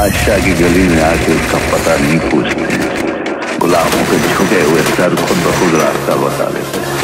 बादशाह की गली में आके उसका पता नहीं पूछते हैं। के झुके हुए सर खुद बखुद रास्ता बता देते हैं।